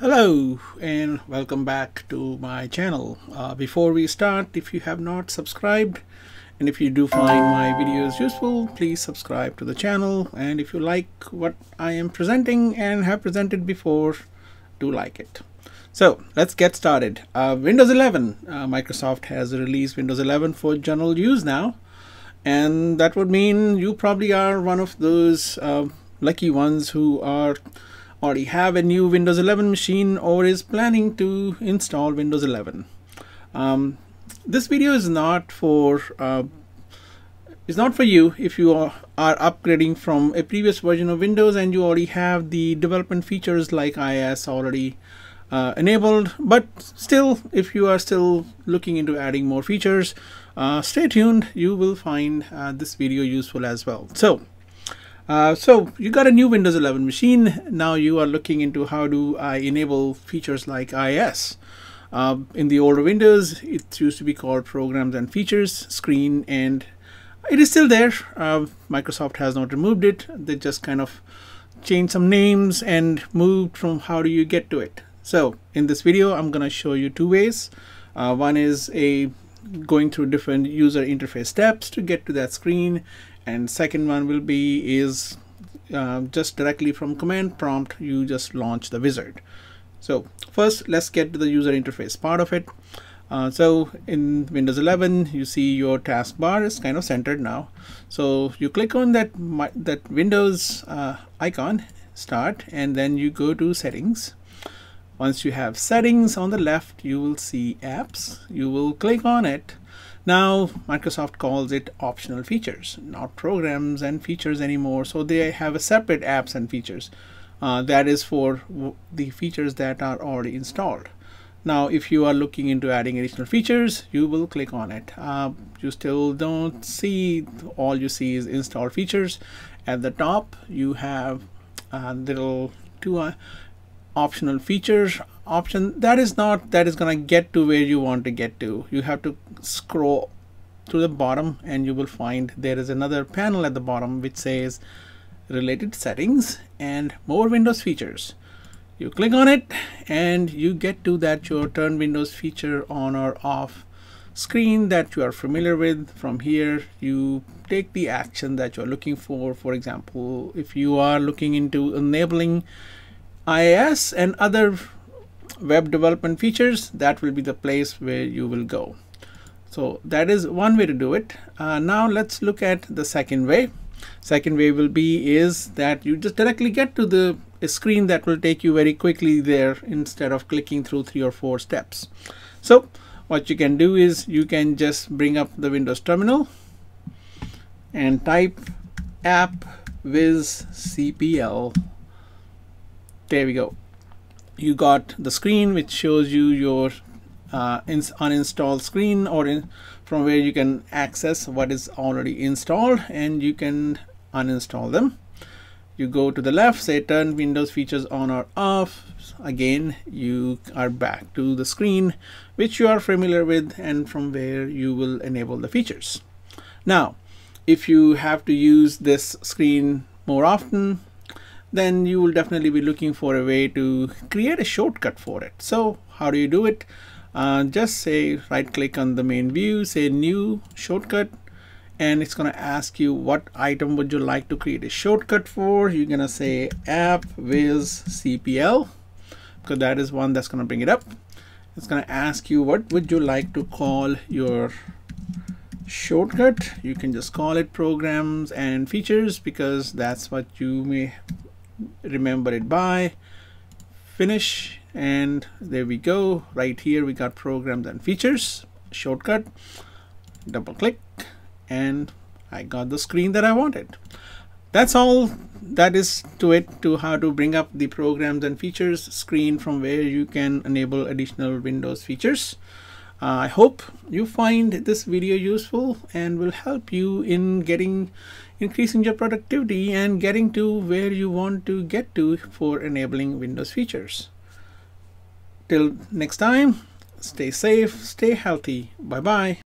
Hello and welcome back to my channel. Uh, before we start, if you have not subscribed and if you do find my videos useful, please subscribe to the channel and if you like what I am presenting and have presented before, do like it. So let's get started. Uh, Windows 11, uh, Microsoft has released Windows 11 for general use now and that would mean you probably are one of those uh, lucky ones who are already have a new Windows 11 machine or is planning to install Windows 11. Um, this video is not for uh, is not for you if you are, upgrading from a previous version of Windows and you already have the development features like IIS already uh, enabled. But still if you are still looking into adding more features uh, stay tuned. You will find uh, this video useful as well. So uh, so you got a new Windows 11 machine. Now you are looking into how do I enable features like IIS. Uh, in the older Windows, it used to be called Programs and Features screen, and it is still there. Uh, Microsoft has not removed it. They just kind of changed some names and moved from how do you get to it. So in this video, I'm going to show you two ways. Uh, one is a going through different user interface steps to get to that screen and second one will be is uh, just directly from command prompt you just launch the wizard. So first let's get to the user interface part of it. Uh, so in Windows 11 you see your taskbar is kind of centered now. So you click on that that Windows uh, icon start and then you go to settings. Once you have settings on the left you will see apps. You will click on it now Microsoft calls it optional features, not programs and features anymore. So they have a separate apps and features. Uh, that is for the features that are already installed. Now, if you are looking into adding additional features, you will click on it. Uh, you still don't see, all you see is install features. At the top, you have a little two uh, optional features option that is not that is gonna get to where you want to get to. You have to scroll to the bottom and you will find there is another panel at the bottom which says related settings and more Windows features. You click on it and you get to that your turn Windows feature on or off screen that you are familiar with. From here you take the action that you're looking for. For example if you are looking into enabling IIS and other web development features, that will be the place where you will go. So that is one way to do it. Uh, now let's look at the second way. Second way will be is that you just directly get to the screen that will take you very quickly there instead of clicking through three or four steps. So what you can do is you can just bring up the Windows terminal and type app viz cpl. There we go you got the screen which shows you your uh, uninstalled screen or in, from where you can access what is already installed and you can uninstall them. You go to the left say turn windows features on or off. Again you are back to the screen which you are familiar with and from where you will enable the features. Now if you have to use this screen more often then you will definitely be looking for a way to create a shortcut for it. So how do you do it? Uh, just say right click on the main view, say new shortcut, and it's going to ask you what item would you like to create a shortcut for. You're going to say app viz cpl because that is one that's going to bring it up. It's going to ask you what would you like to call your shortcut. You can just call it programs and features because that's what you may remember it by finish and there we go. Right here we got programs and features. Shortcut double click and I got the screen that I wanted. That's all. That is to it to how to bring up the programs and features screen from where you can enable additional Windows features I hope you find this video useful and will help you in getting increasing your productivity and getting to where you want to get to for enabling Windows features. Till next time, stay safe, stay healthy. Bye bye.